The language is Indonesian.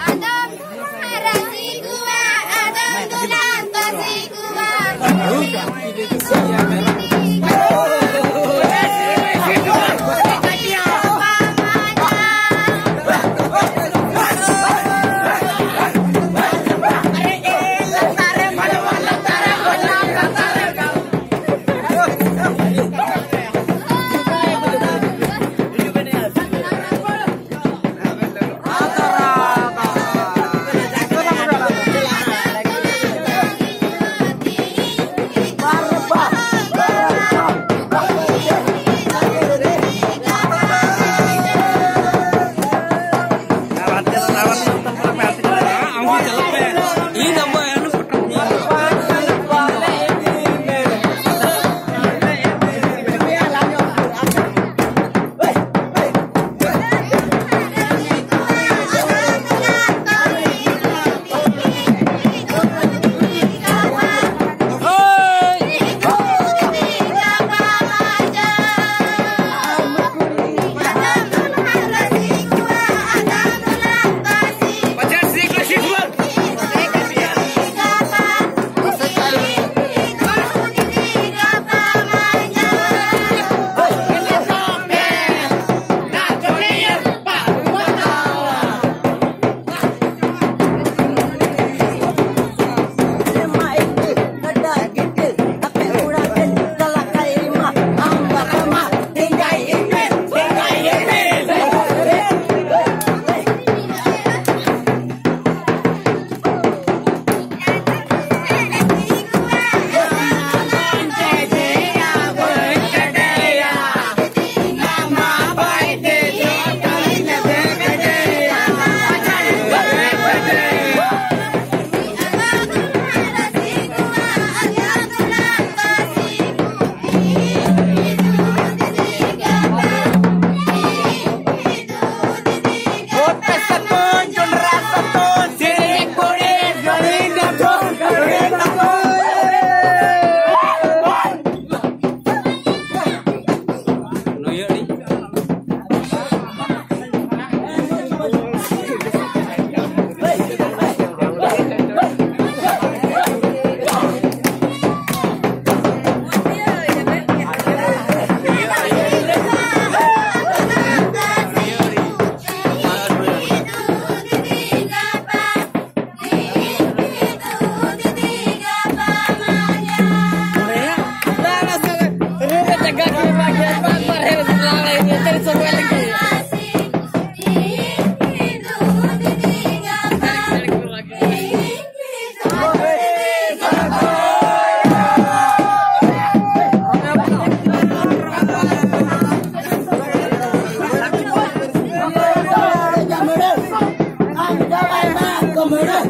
Adam rasi gua, Adam dulan kasi gua. Amen.